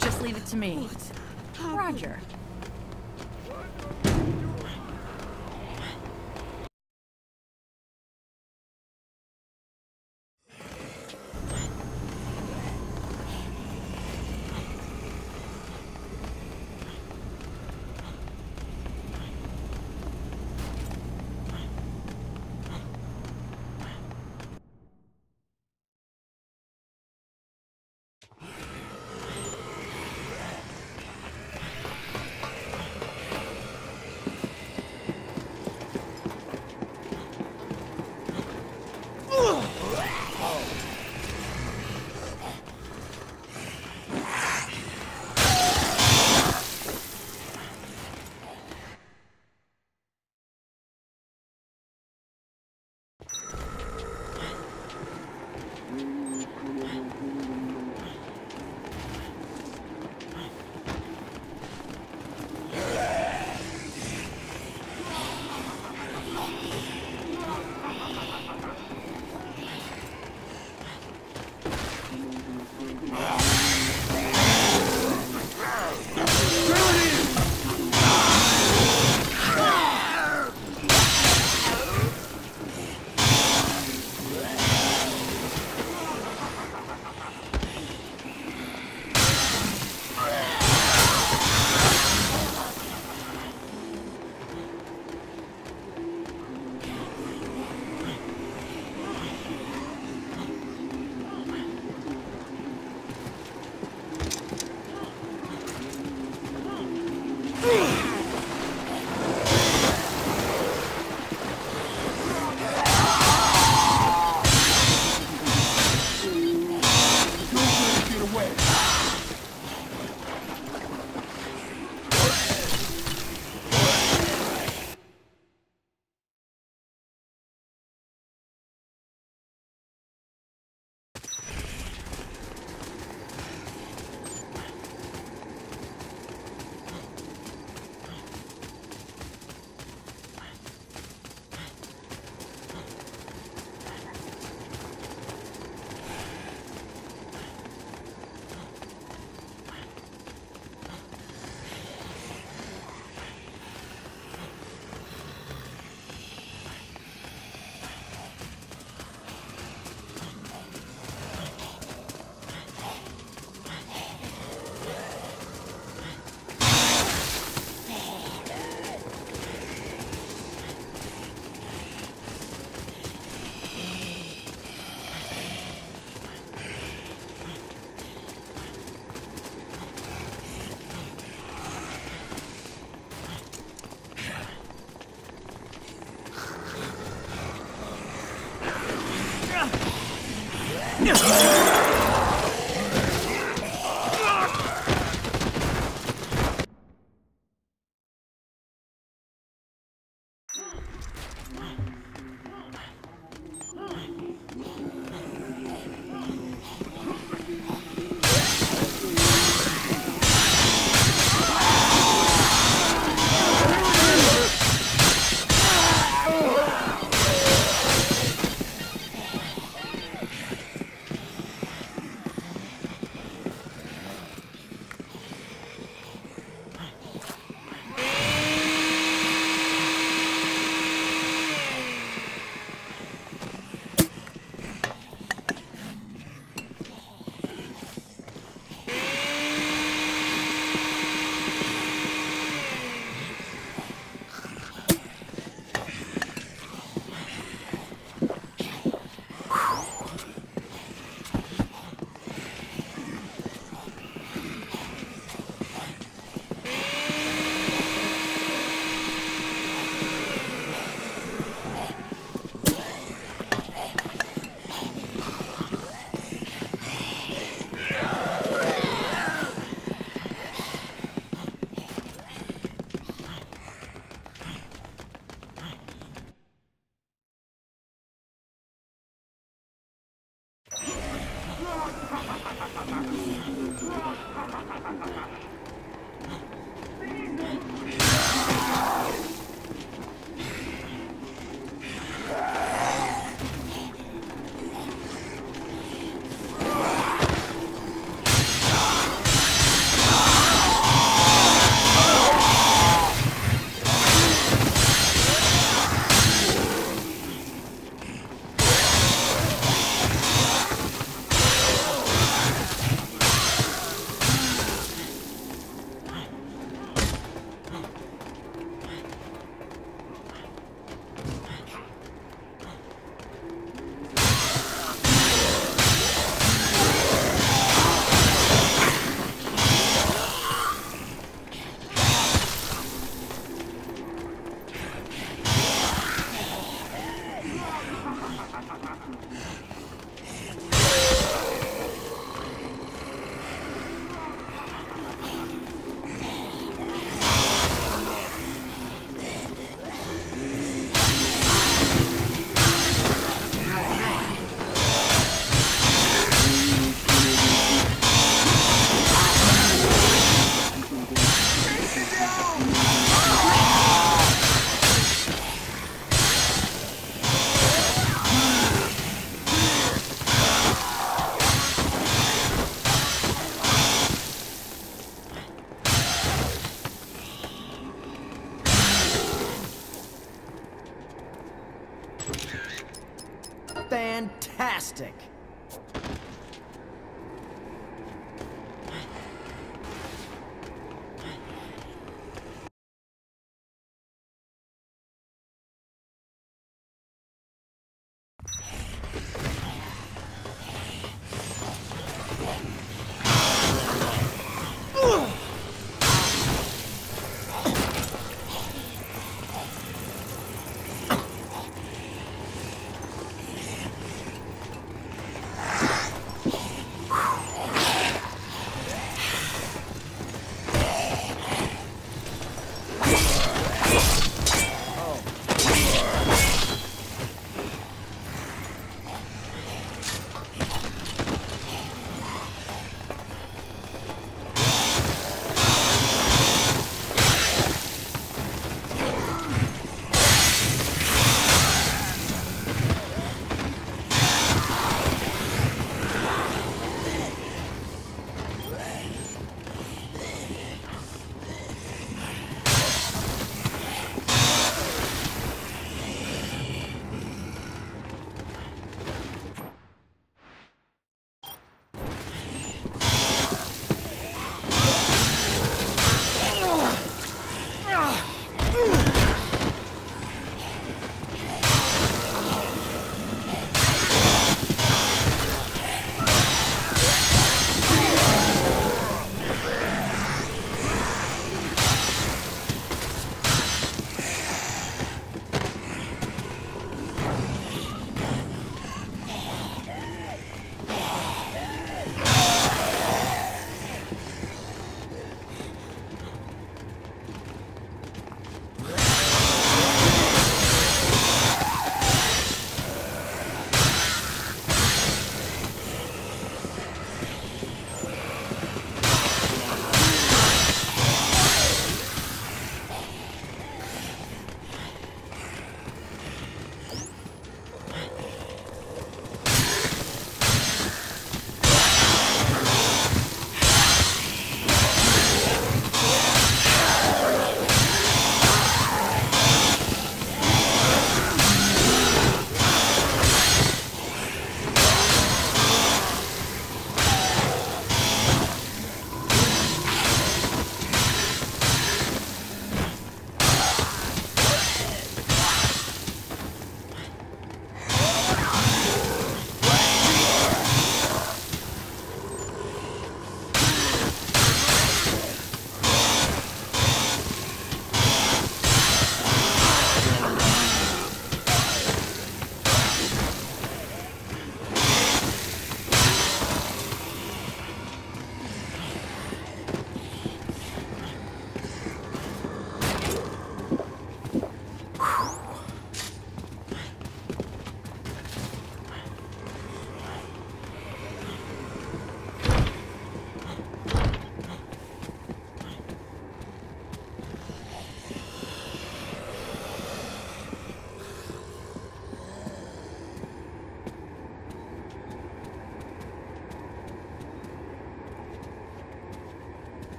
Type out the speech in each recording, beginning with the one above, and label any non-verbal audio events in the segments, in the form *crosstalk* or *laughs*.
Just leave it to me. Roger.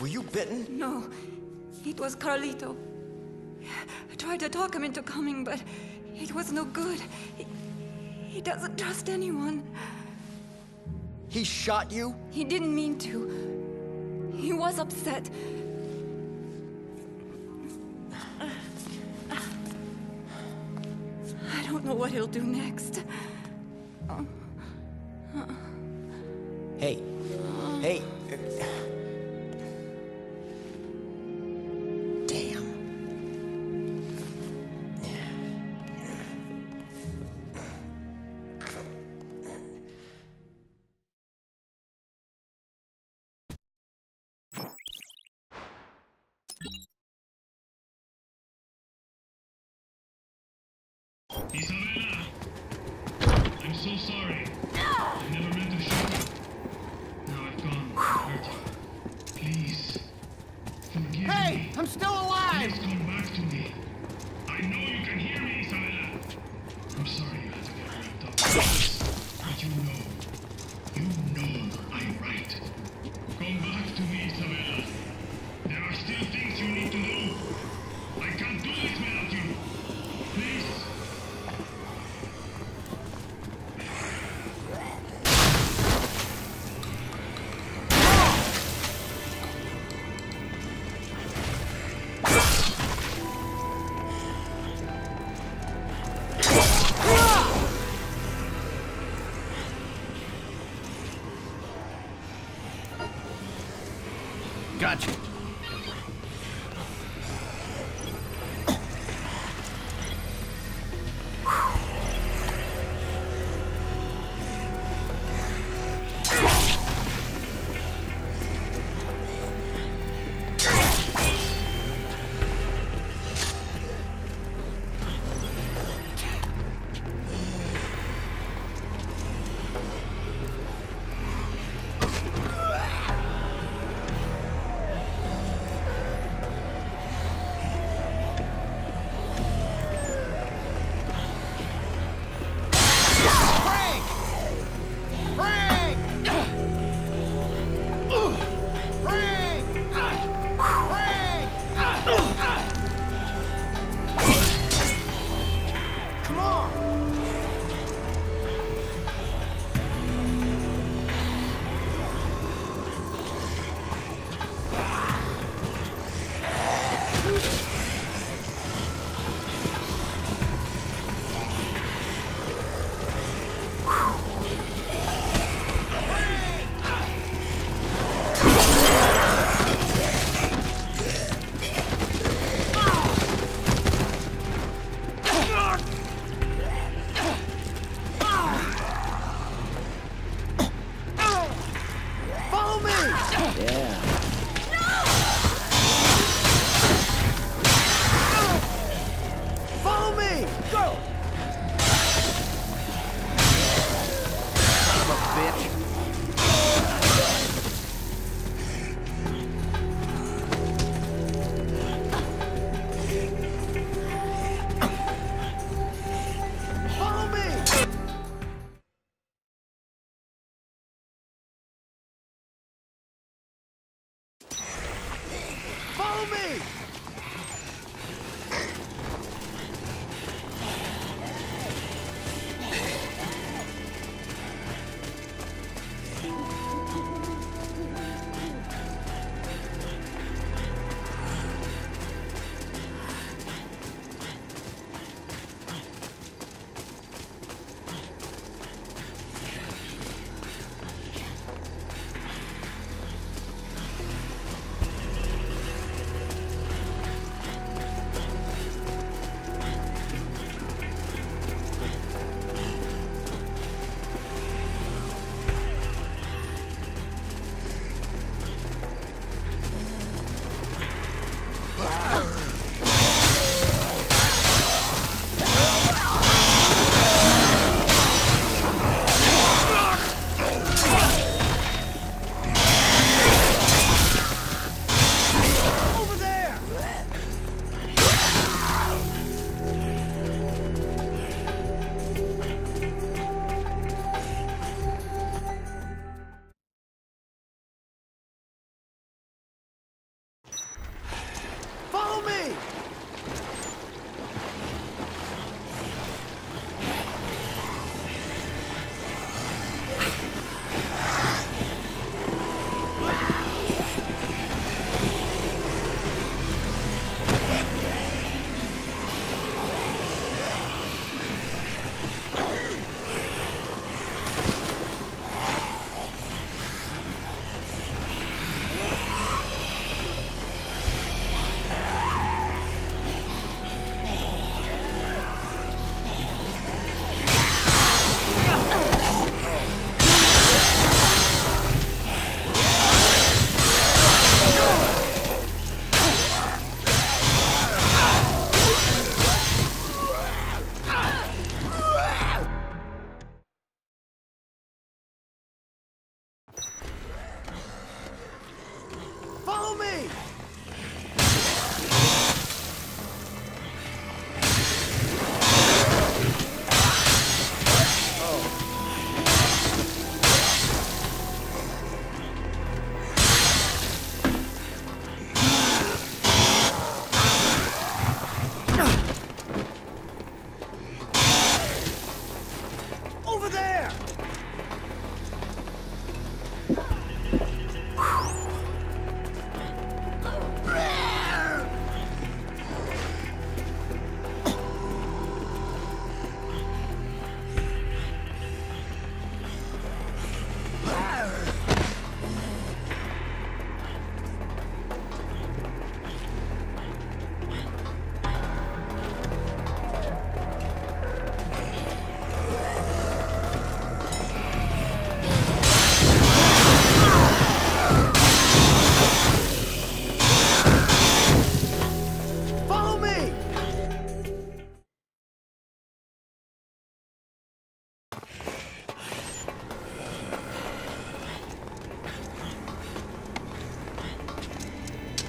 Were you bitten? No, It was Carlito. I tried to talk him into coming, but it was no good. He, he doesn't trust anyone. He shot you? He didn't mean to. He was upset. I don't know what he'll do next. Hey. Hey. Damn.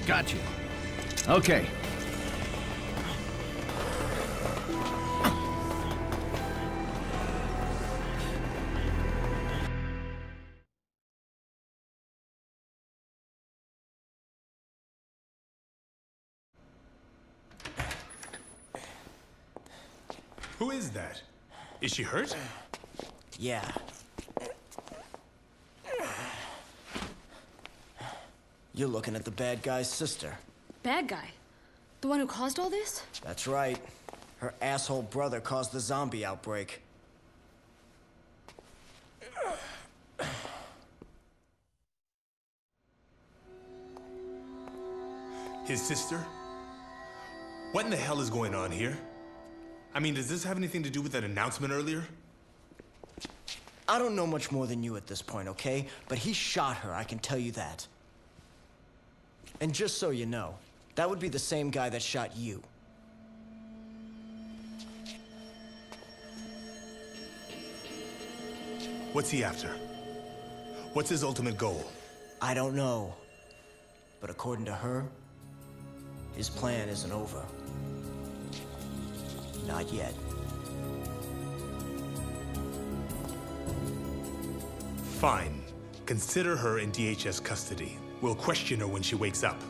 Got you. Okay. Who is that? Is she hurt? Yeah. You're looking at the bad guy's sister. Bad guy? The one who caused all this? That's right. Her asshole brother caused the zombie outbreak. His sister? What in the hell is going on here? I mean, does this have anything to do with that announcement earlier? I don't know much more than you at this point, okay? But he shot her, I can tell you that. And just so you know, that would be the same guy that shot you. What's he after? What's his ultimate goal? I don't know. But according to her, his plan isn't over. Not yet. Fine. Consider her in DHS custody. We'll question her when she wakes up.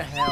to have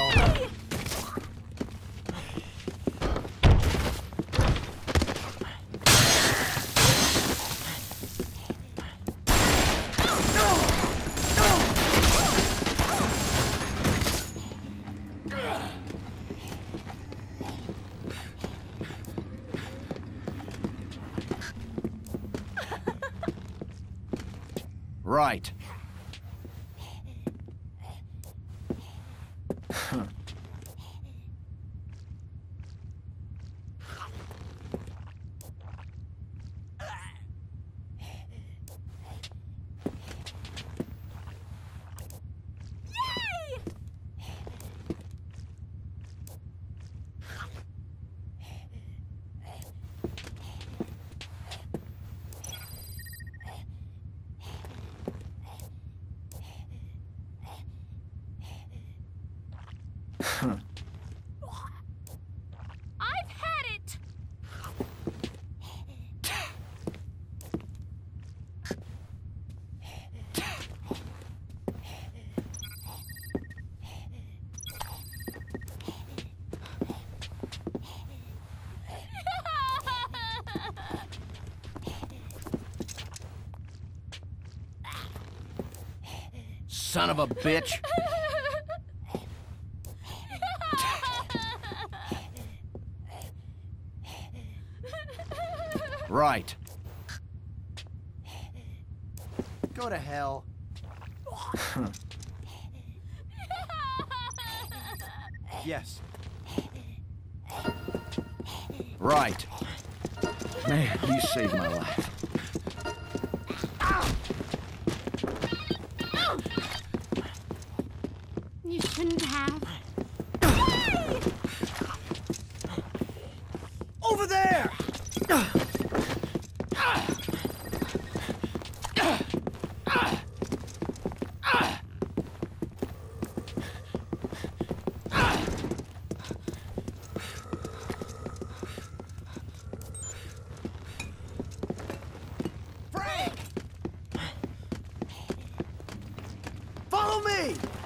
son of a bitch. Right. Go to hell. Hey!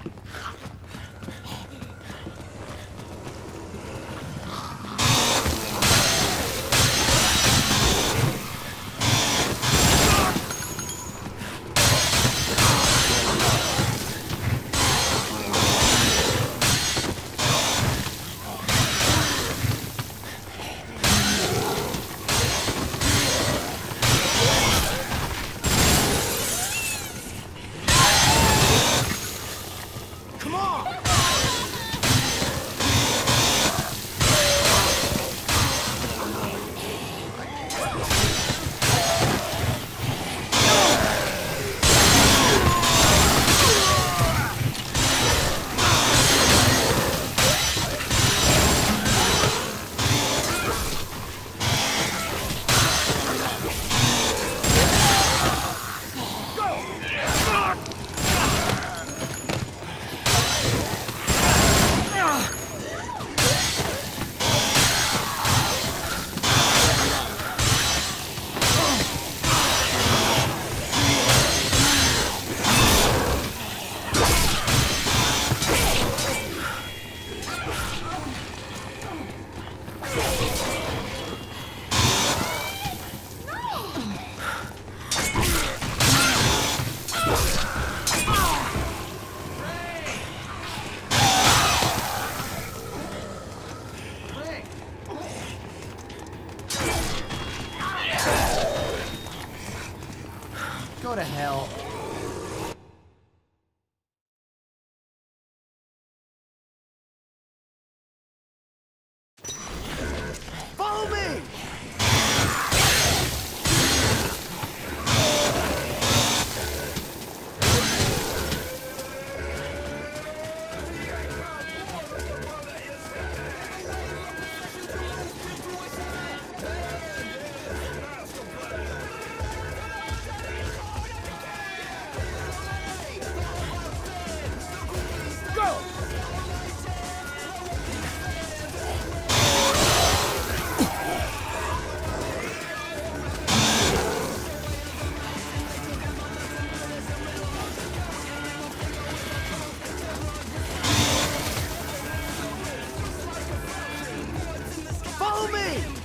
kill me!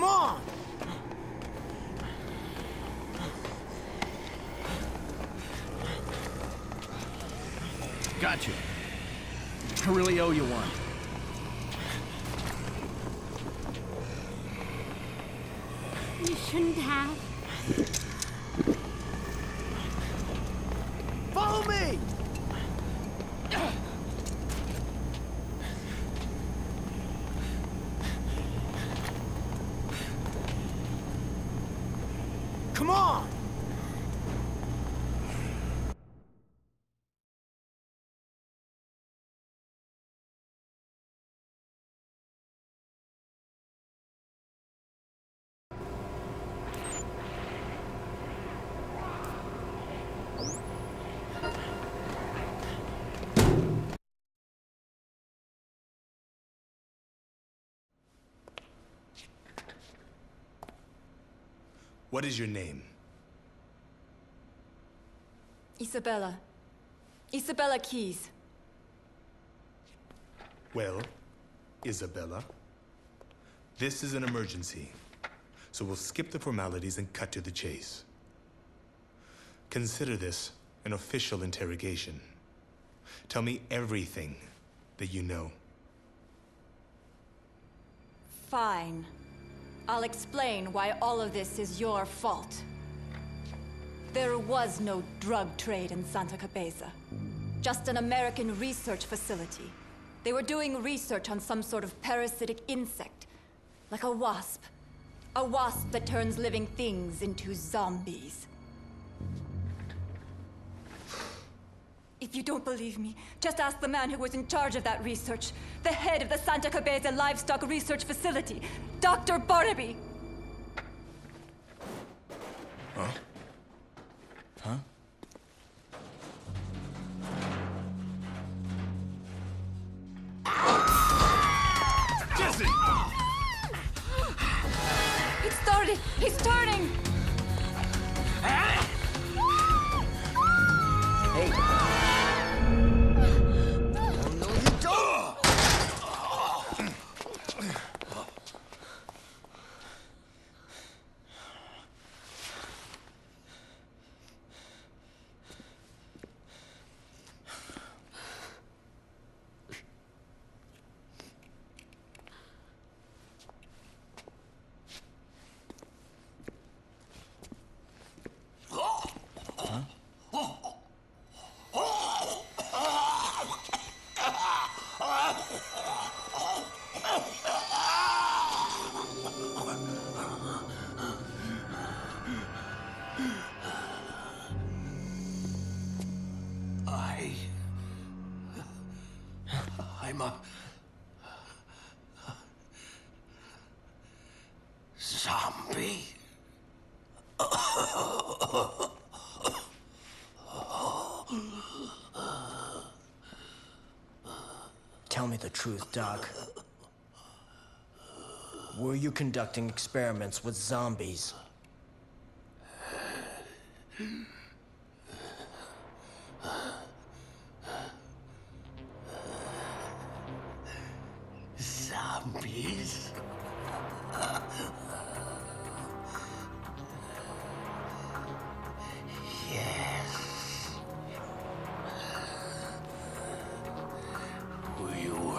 On! Got you. I really owe you one. You shouldn't have. Follow me! Come on! What is your name? Isabella. Isabella Keyes. Well, Isabella, this is an emergency. So we'll skip the formalities and cut to the chase. Consider this an official interrogation. Tell me everything that you know. Fine. I'll explain why all of this is your fault. There was no drug trade in Santa Cabeza. Just an American research facility. They were doing research on some sort of parasitic insect. Like a wasp. A wasp that turns living things into zombies. If you don't believe me, just ask the man who was in charge of that research. The head of the Santa Cabeza Livestock Research Facility, Dr. Barnaby. Huh? Truth, Doc. Were you conducting experiments with zombies?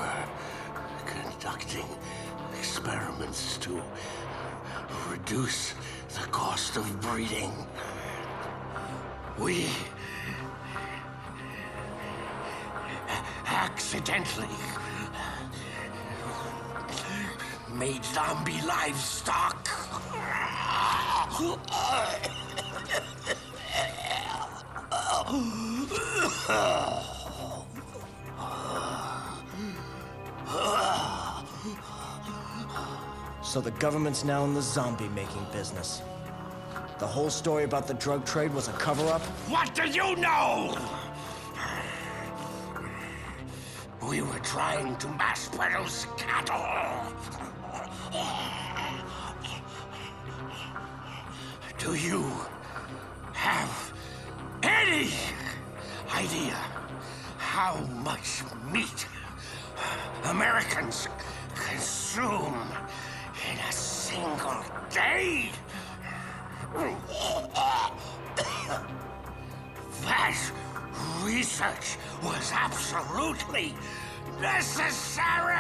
Were conducting experiments to reduce the cost of breeding. We accidentally made zombie livestock. *laughs* So the government's now in the zombie making business. The whole story about the drug trade was a cover up? What do you know? We were trying to mass produce cattle. Do you have any idea how necessary.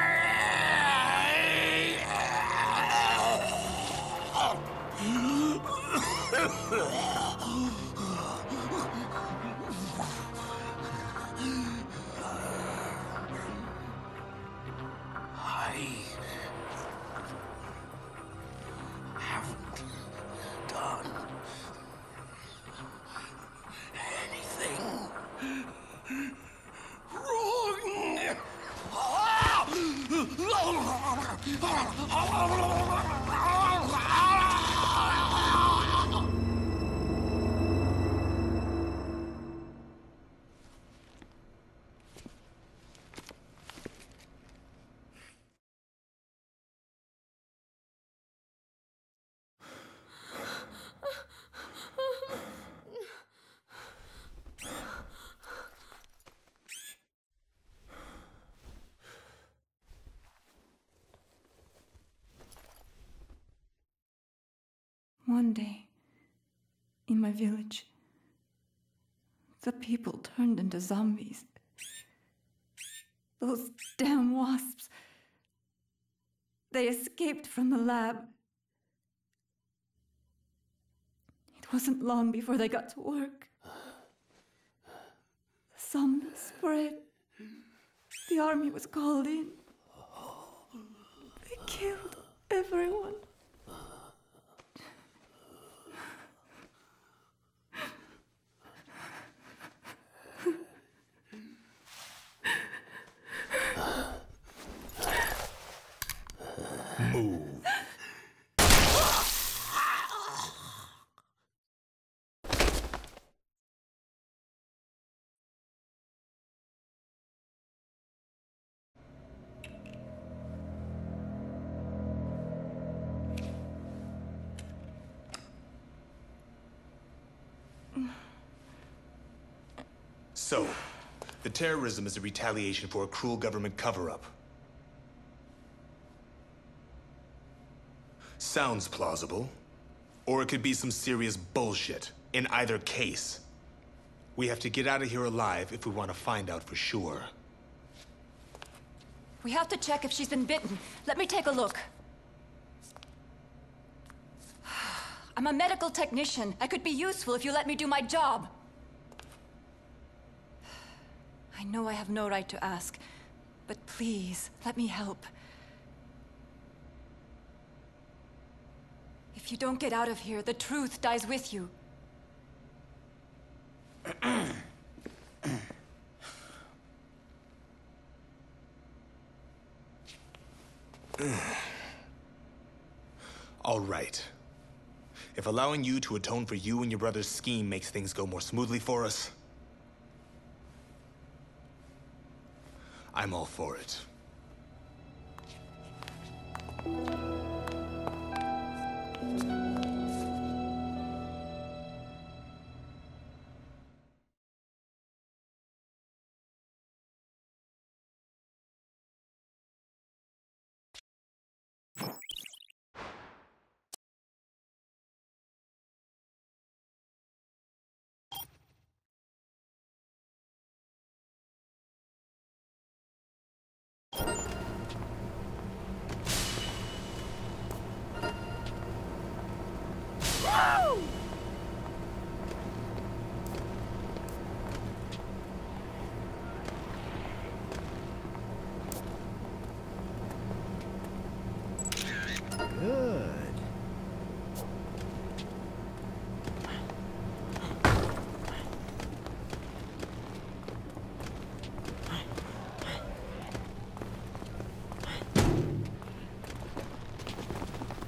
My village, the people turned into zombies. Those damn wasps. They escaped from the lab. It wasn't long before they got to work. The zombies spread. The army was called in. They killed everyone. Move. So, the terrorism is a retaliation for a cruel government cover-up. Sounds plausible. Or it could be some serious bullshit. In either case, we have to get out of here alive if we want to find out for sure. We have to check if she's been bitten. Let me take a look. *sighs* I'm a medical technician. I could be useful if you let me do my job. I know I have no right to ask, but please, let me help. If you don't get out of here, the truth dies with you. All right. If allowing you to atone for you and your brother's scheme makes things go more smoothly for us, I'm all for it.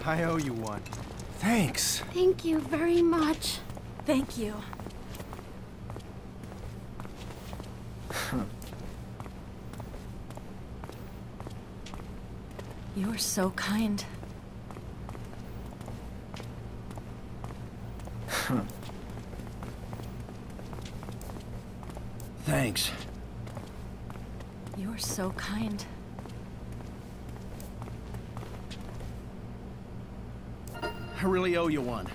I owe you one. Thanks. Thank you very much. Thank you. *laughs* You're so kind. *laughs* Thanks. You're so kind. I really owe you one.